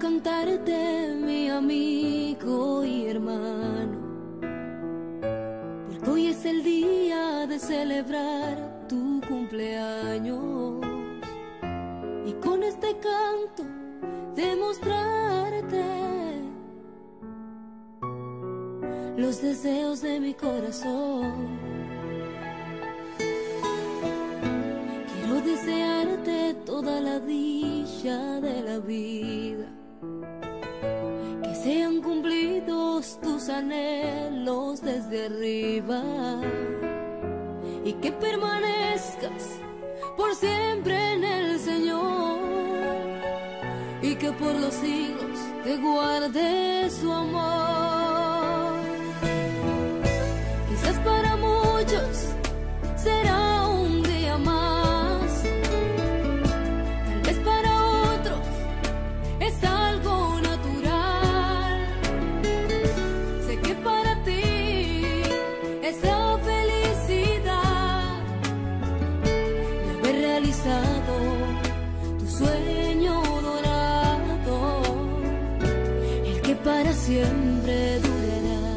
cantarte, mi amigo y hermano, porque hoy es el día de celebrar tu cumpleaños. Y con este canto demostrarte los deseos de mi corazón. Quiero desearte toda la dicha de la vida, anhelos desde arriba y que permanezcas por siempre en el Señor y que por los siglos te guarde su amor. Quizás para muchos siempre durará.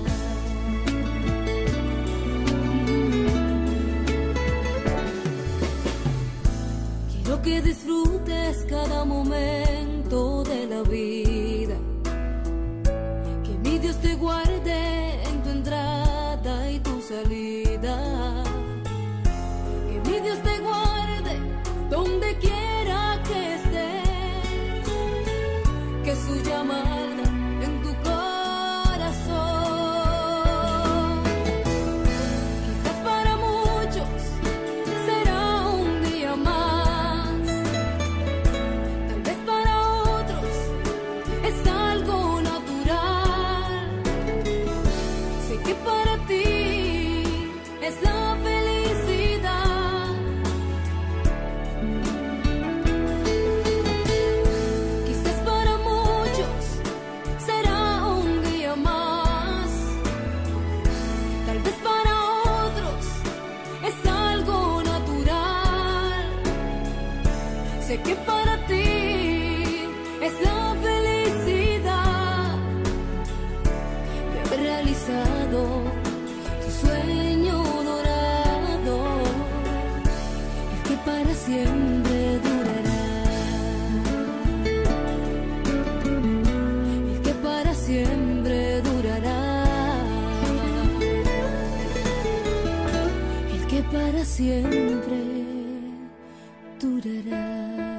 Quiero que disfrutes cada momento es la felicidad. Quizás para muchos será un día más. Tal vez para otros es algo natural. Sé que para ti es la felicidad de haber siempre durará, el que para siempre durará, el que para siempre durará.